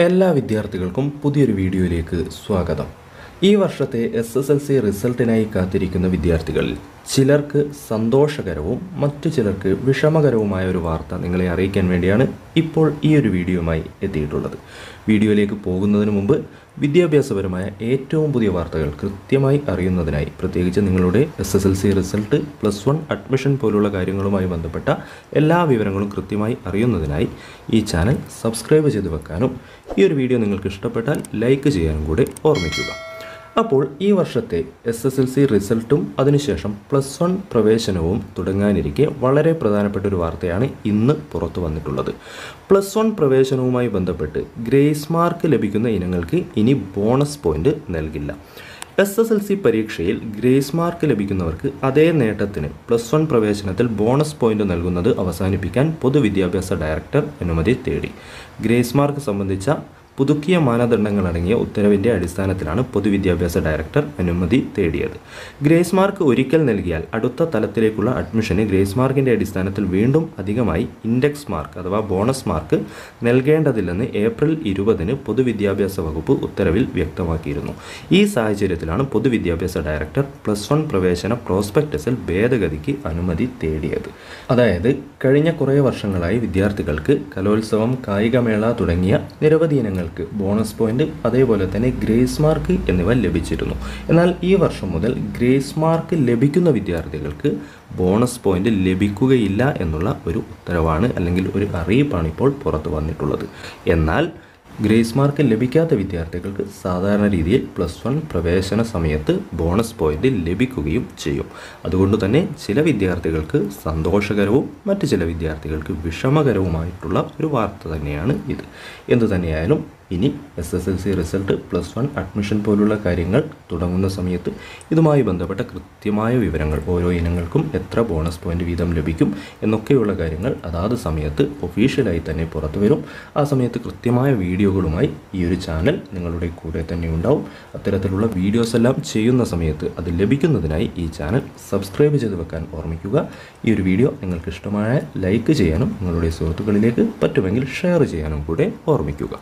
എല്ലാ വിദ്യാർത്ഥികൾക്കും പുതിയൊരു വീഡിയോയിലേക്ക് സ്വാഗതം. ഈ വർഷത്തെ എസ് എസ് എൽ സി റിസൾട്ടിനായി കാത്തിരിക്കുന്ന വിദ്യാർത്ഥികളിൽ ചിലർക്ക് സന്തോഷകരവും മറ്റു ചിലർക്ക് വിഷമകരവുമായ ഒരു വാർത്ത നിങ്ങളെ അറിയിക്കാൻ വേണ്ടിയാണ് ഇപ്പോൾ ഈ ഒരു വീഡിയോയുമായി എത്തിയിട്ടുള്ളത്. വീഡിയോയിലേക്ക് പോകുന്നതിന് മുമ്പ് വിദ്യാഭ്യാസപരമായ ഏറ്റവും പുതിയ വാർത്തകൾ കൃത്യമായി അറിയുന്നതിനായി പ്രത്യേകിച്ച് നിങ്ങളുടെ S S L C result plus one admission പോലുള്ള കാര്യങ്ങളുമായി ബന്ധപ്പെട്ട എല്ലാ വിവരങ്ങളും കൃത്യമായി അറിയുന്നതിനായി ഈ ചാനൽ സബ്സ്ക്രൈബ് ചെയ്ത് വെക്കാനും ഈ ഒരു വീഡിയോ നിങ്ങൾക്ക് ഇഷ്ടപ്പെട്ടാൽ ലൈക്ക് ചെയ്യാനും കൂടെ ഓർമ്മിക്കുക. അപ്പോൾ ഈ വർഷത്തെ എസ് എസ് എൽ സി റിസൾട്ടും അതിനുശേഷം പ്ലസ് വൺ പ്രവേശനവും തുടങ്ങാനിരിക്കെ വളരെ പ്രധാനപ്പെട്ട ഒരു വാർത്തയാണ് ഇന്ന് പുറത്തു വന്നിട്ടുള്ളത്. പ്ലസ് വൺ പ്രവേശനവുമായി ബന്ധപ്പെട്ട് ഗ്രേസ് മാർക്ക് ലഭിക്കുന്ന ഇനങ്ങൾക്ക് ഇനി ബോണസ് പോയിന്റ് നൽകില്ല. എസ് എസ് എൽ സി പരീക്ഷയിൽ ഗ്രേസ് മാർക്ക് ലഭിക്കുന്നവർക്ക് അതേ നേട്ടത്തിന് പ്ലസ് വൺ പ്രവേശനത്തിൽ ബോണസ് പോയിന്റ് നൽകുന്നത് അവസാനിപ്പിക്കാൻ പൊതുവിദ്യാഭ്യാസ ഡയറക്ടർ അനുമതി തേടി. ഗ്രേസ് മാർക്ക് സംബന്ധിച്ച പുതുക്കിയ മാനദണ്ഡങ്ങൾ അടങ്ങിയ ഉത്തരവിന്റെ അടിസ്ഥാനത്തിലാണ് പൊതുവിദ്യാഭ്യാസ ഡയറക്ടർ അനുമതി തേടിയത്. ഗ്രേസ് മാർക്ക് ഒരിക്കൽ നൽകിയാൽ അടുത്ത തലത്തിലേക്കുള്ള അഡ്മിഷന് ഗ്രേസ് മാർക്കിന്റെ അടിസ്ഥാനത്തിൽ വീണ്ടും അധികമായി ഇൻഡെക്സ് മാർക്ക് അഥവാ ബോണസ് മാർക്ക് നൽകേണ്ടതില്ലെന്ന് ഏപ്രിൽ ഇരുപതിന് പൊതുവിദ്യാഭ്യാസ വകുപ്പ് ഉത്തരവിൽ വ്യക്തമാക്കിയിരുന്നു. ഈ സാഹചര്യത്തിലാണ് പൊതുവിദ്യാഭ്യാസ ഡയറക്ടർ പ്ലസ് വൺ പ്രവേശന പ്രോസ്പെക്ടസിൽ ഭേദഗതിക്ക് അനുമതി തേടിയത്. അതായത് കഴിഞ്ഞ കുറേ വർഷങ്ങളായി വിദ്യാർത്ഥികൾക്ക് കലോത്സവം കായികമേള തുടങ്ങിയ നിരവധി ഇനങ്ങൾക്ക് ബോണസ് പോയിന്റ് അതേപോലെ തന്നെ ഗ്രേസ് മാർക്ക് എന്നിവ ലഭിച്ചിരുന്നു. എന്നാൽ ഈ വർഷം മുതൽ ഗ്രേസ് മാർക്ക് ലഭിക്കുന്ന വിദ്യാർത്ഥികൾക്ക് ബോണസ് പോയിന്റ് ലഭിക്കുകയില്ല എന്നുള്ള ഒരു ഉത്തരവാണ് അല്ലെങ്കിൽ ഒരു അറിയിപ്പാണ് ഇപ്പോൾ പുറത്തു വന്നിട്ടുള്ളത്. എന്നാൽ ഗ്രേസ് മാർക്ക് ലഭിക്കാത്ത വിദ്യാർത്ഥികൾക്ക് സാധാരണ രീതിയിൽ പ്ലസ് വൺ പ്രവേശന സമയത്ത് ബോണസ് പോയിന്റ് ലഭിക്കുകയും ചെയ്യും. അതുകൊണ്ട് തന്നെ ചില വിദ്യാർത്ഥികൾക്ക് സന്തോഷകരവും മറ്റ് ചില വിദ്യാർത്ഥികൾക്ക് വിഷമകരവുമായിട്ടുള്ള ഒരു വാർത്ത തന്നെയാണ് ഇത്. എന്തു തന്നെയായാലും ഇനി S S L C result plus one admission പോലുള്ള കാര്യങ്ങൾ തുടങ്ങുന്ന സമയത്ത് ഇതുമായി ബന്ധപ്പെട്ട കൃത്യമായ വിവരങ്ങൾ ഓരോ ഇനങ്ങൾക്കും എത്ര ബോണസ് പോയിന്റ് വീതം ലഭിക്കും എന്നൊക്കെയുള്ള കാര്യങ്ങൾ അതാത് സമയത്ത് ഒഫീഷ്യലായി തന്നെ പുറത്തു വരും. ആ സമയത്ത് കൃത്യമായ വീഡിയോകളുമായി ഈ ഒരു ചാനൽ നിങ്ങളുടെ കൂടെ തന്നെ ഉണ്ടാവും. അത്തരത്തിലുള്ള വീഡിയോസ് എല്ലാം ചെയ്യുന്ന സമയത്ത് അത് ലഭിക്കുന്നതിനായി ഈ ചാനൽ സബ്സ്ക്രൈബ് ചെയ്ത് വെക്കാൻ ഓർമ്മിക്കുക. ഈ ഒരു വീഡിയോ നിങ്ങൾക്ക് ഇഷ്ടമായ ലൈക്ക് ചെയ്യാനും നിങ്ങളുടെ സുഹൃത്തുക്കളിലേക്ക് പറ്റുമെങ്കിൽ ഷെയർ ചെയ്യാനും കൂടെ ഓർമ്മിക്കുക.